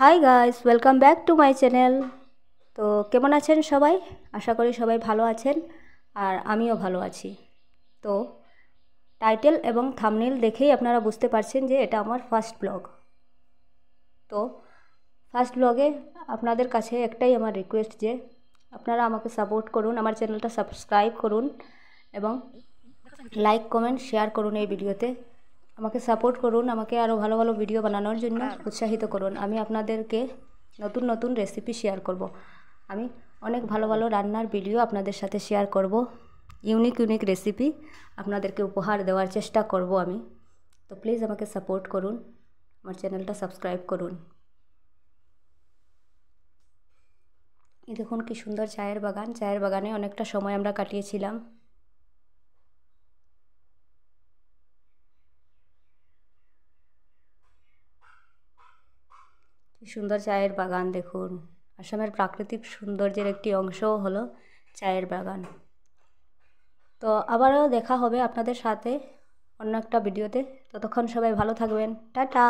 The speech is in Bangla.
Hi guys welcome back to my channel তো কেমন আছেন সবাই? আশা করি সবাই ভালো আছেন আর আমিও ভালো আছি। তো টাইটেল এবং থামনেল দেখেই আপনারা বুঝতে পারছেন যে এটা আমার ফার্স্ট ব্লগ তো ফার্স্ট ব্লগে আপনাদের কাছে একটাই আমার রিকোয়েস্ট যে আপনারা আমাকে সাপোর্ট করুন, আমার চ্যানেলটা সাবস্ক্রাইব করুন এবং লাইক কমেন্ট শেয়ার করুন এই ভিডিওতে আমাকে সাপোর্ট করুন আমাকে আরও ভালো ভালো ভিডিও বানানোর জন্য উৎসাহিত করুন। আমি আপনাদেরকে নতুন নতুন রেসিপি শেয়ার করব। আমি অনেক ভালো ভালো রান্নার ভিডিও আপনাদের সাথে শেয়ার করব। ইউনিক ইউনিক রেসিপি আপনাদেরকে উপহার দেওয়ার চেষ্টা করব আমি। তো প্লিজ আমাকে সাপোর্ট করুন আমার চ্যানেলটা সাবস্ক্রাইব করুন। এই দেখুন কি সুন্দর চায়ের বাগান। চায়ের বাগানে অনেকটা সময় আমরা কাটিয়েছিলাম। কি সুন্দর চায়ের বাগান দেখুন। আসামের প্রাকৃতিক সৌন্দর্যের একটি অংশও হলো চায়ের বাগান। তো আবারও দেখা হবে আপনাদের সাথে অন্য একটা ভিডিওতে। ততক্ষণ সবাই ভালো থাকবেন। টাটা!